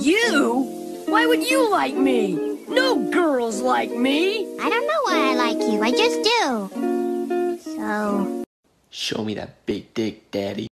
You? Why would you like me? No girls like me. I don't know why I like you. I just do. So. Show me that big dick, daddy.